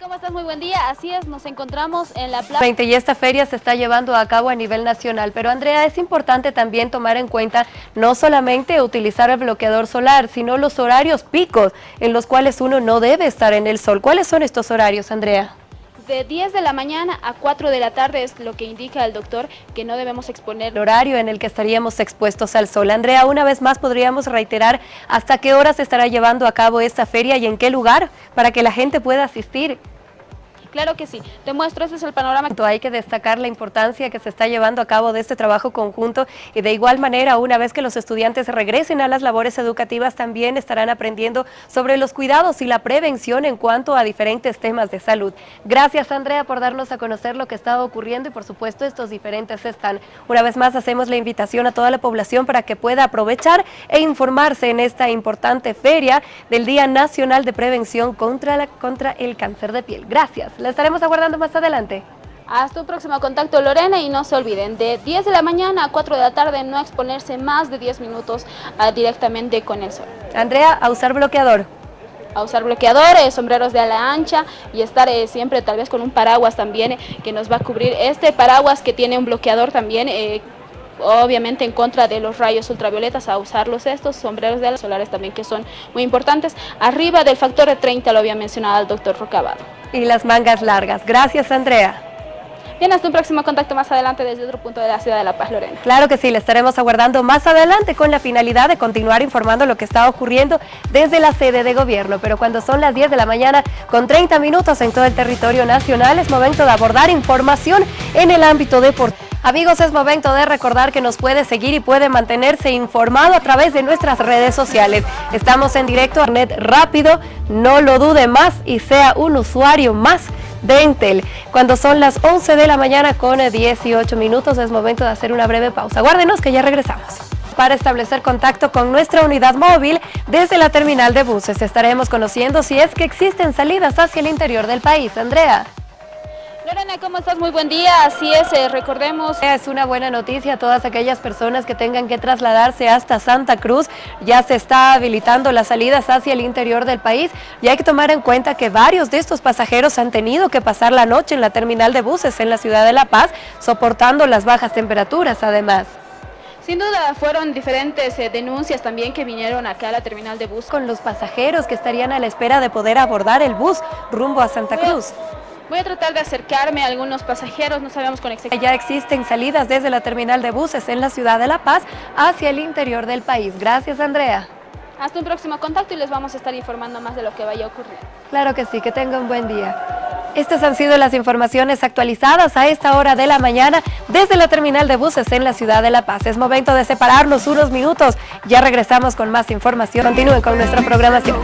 ¿cómo estás? Muy buen día. Así es, nos encontramos en la plaza. 20 y esta feria se está llevando a cabo a nivel nacional, pero Andrea, es importante también tomar en cuenta no solamente utilizar el bloqueador solar, sino los horarios picos en los cuales uno no debe estar en el sol. ¿Cuáles son estos horarios, Andrea? De 10 de la mañana a 4 de la tarde es lo que indica el doctor que no debemos exponer. El horario en el que estaríamos expuestos al sol. Andrea, una vez más podríamos reiterar hasta qué hora se estará llevando a cabo esta feria y en qué lugar para que la gente pueda asistir. Claro que sí, te muestro, este es el panorama. Hay que destacar la importancia que se está llevando a cabo de este trabajo conjunto y de igual manera, una vez que los estudiantes regresen a las labores educativas, también estarán aprendiendo sobre los cuidados y la prevención en cuanto a diferentes temas de salud. Gracias, Andrea, por darnos a conocer lo que está ocurriendo y, por supuesto, estos diferentes están. Una vez más, hacemos la invitación a toda la población para que pueda aprovechar e informarse en esta importante feria del Día Nacional de Prevención contra, la, contra el Cáncer de Piel. Gracias estaremos aguardando más adelante. Hasta un próximo contacto Lorena y no se olviden de 10 de la mañana a 4 de la tarde no exponerse más de 10 minutos ah, directamente con el sol. Andrea, a usar bloqueador. A usar bloqueadores, sombreros de ala ancha y estar eh, siempre tal vez con un paraguas también eh, que nos va a cubrir. Este paraguas que tiene un bloqueador también eh, obviamente en contra de los rayos ultravioletas, a usarlos estos, sombreros de alas solares también que son muy importantes. Arriba del factor de 30 lo había mencionado el doctor Rocabado. Y las mangas largas. Gracias, Andrea. Bien, hasta un próximo contacto más adelante desde otro punto de la ciudad de La Paz, Lorena. Claro que sí, le estaremos aguardando más adelante con la finalidad de continuar informando lo que está ocurriendo desde la sede de gobierno. Pero cuando son las 10 de la mañana con 30 minutos en todo el territorio nacional, es momento de abordar información en el ámbito deportivo. Amigos, es momento de recordar que nos puede seguir y puede mantenerse informado a través de nuestras redes sociales. Estamos en directo a rápido, no lo dude más y sea un usuario más de Entel. Cuando son las 11 de la mañana con 18 minutos es momento de hacer una breve pausa. Guárdenos que ya regresamos para establecer contacto con nuestra unidad móvil desde la terminal de buses. Estaremos conociendo si es que existen salidas hacia el interior del país. Andrea. Lorena, ¿cómo estás? Muy buen día. Así es, eh, recordemos. Es una buena noticia a todas aquellas personas que tengan que trasladarse hasta Santa Cruz. Ya se está habilitando las salidas hacia el interior del país y hay que tomar en cuenta que varios de estos pasajeros han tenido que pasar la noche en la terminal de buses en la ciudad de La Paz, soportando las bajas temperaturas además. Sin duda fueron diferentes eh, denuncias también que vinieron acá a la terminal de bus. Con los pasajeros que estarían a la espera de poder abordar el bus rumbo a Santa Cruz. Voy a tratar de acercarme a algunos pasajeros, no sabemos con exactitud. Ya existen salidas desde la terminal de buses en la ciudad de La Paz hacia el interior del país. Gracias, Andrea. Hasta un próximo contacto y les vamos a estar informando más de lo que vaya a ocurrir. Claro que sí, que tenga un buen día. Estas han sido las informaciones actualizadas a esta hora de la mañana desde la terminal de buses en la ciudad de La Paz. Es momento de separarnos unos minutos. Ya regresamos con más información. Continúen con nuestra programación.